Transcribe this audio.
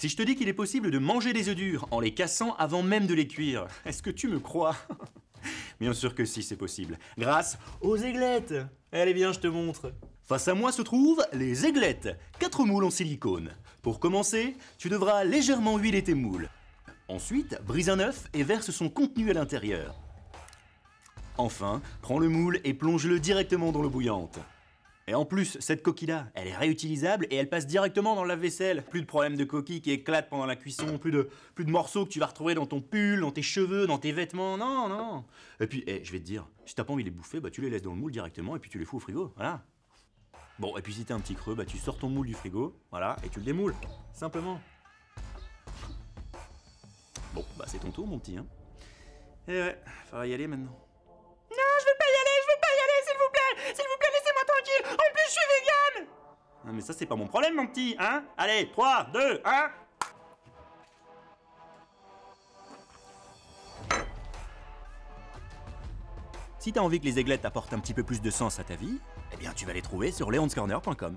Si je te dis qu'il est possible de manger des œufs durs en les cassant avant même de les cuire, est-ce que tu me crois? Bien sûr que si, c'est possible. Grâce aux aiglettes Allez, viens, je te montre. Face à moi se trouvent les aiglettes, quatre moules en silicone. Pour commencer, tu devras légèrement huiler tes moules. Ensuite, brise un œuf et verse son contenu à l'intérieur. Enfin, prends le moule et plonge-le directement dans l'eau bouillante. Et en plus, cette coquille-là, elle est réutilisable et elle passe directement dans la vaisselle. Plus de problèmes de coquilles qui éclatent pendant la cuisson, plus de, plus de morceaux que tu vas retrouver dans ton pull, dans tes cheveux, dans tes vêtements. Non, non. Et puis, eh, je vais te dire, si t'as pas envie de les bouffer, bah tu les laisses dans le moule directement et puis tu les fous au frigo. Voilà. Bon, et puis si t'as un petit creux, bah tu sors ton moule du frigo, voilà, et tu le démoules. Simplement. Bon, bah c'est ton tour, mon petit, hein. Eh ouais, faudra y aller maintenant. Non, je veux pas y aller, je veux pas y aller, s'il vous plaît S'il vous plaît, laissez-moi tranquille En plus, je suis vegan Mais ça, c'est pas mon problème, mon petit, hein? Allez, 3, 2, 1 Si t'as envie que les aiglettes apportent un petit peu plus de sens à ta vie, eh bien tu vas les trouver sur leonscorner.com.